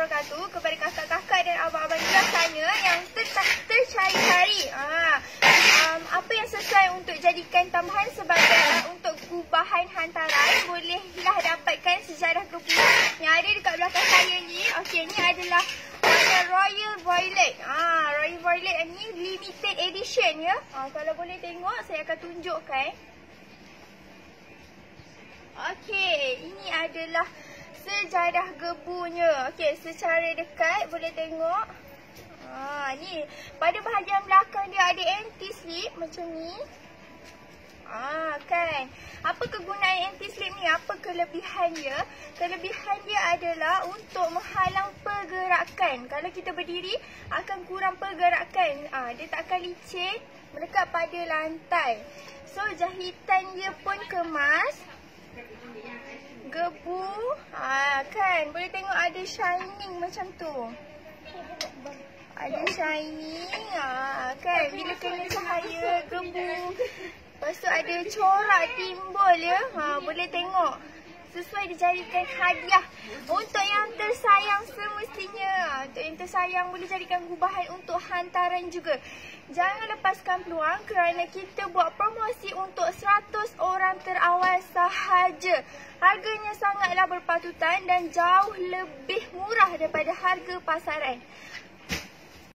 wabarakatuh kepada kakak-kakak dan abang-abang sana yang ter tercari-cari. Ah, um, apa yang sesuai untuk jadikan tambahan sebagai uh, untuk gubahan hantaran bolehlah dapatkan sejarah gebu yang ada dekat belakang saya ni. Okey, ni adalah Royal Violet. Ah, Royal Violet ni limited edition ya. Ah, kalau boleh tengok saya akan tunjukkan. Okey, ini adalah sejarah gebunya. Okey, secara dekat boleh tengok. Ha, ni pada bahagian belakang dia ada anti-slip macam ni. Ah, kan. Apa kegunaan anti-slip ni? Apa kelebihan dia? Kelebihan dia adalah untuk menghalang pergerakan. Kalau kita berdiri, akan kurang pergerakan. Ah, dia tak akan licin melekat pada lantai. So, jahitan dia pun kemas gebu. Ha, kan? Boleh tengok ada shining macam tu. Ada shining. Ha, kan? Bila kena cahaya gebu. Lepas tu ada corak timbul ya. Ha, boleh tengok. Sesuai dijadikan hadiah untuk yang tersayang semestinya. Untuk yang tersayang boleh jadikan gubahan untuk hantaran juga. Jangan lepaskan peluang kerana kita buat promosi untuk 100 orang sangatlah berpatutan dan jauh lebih murah daripada harga pasaran.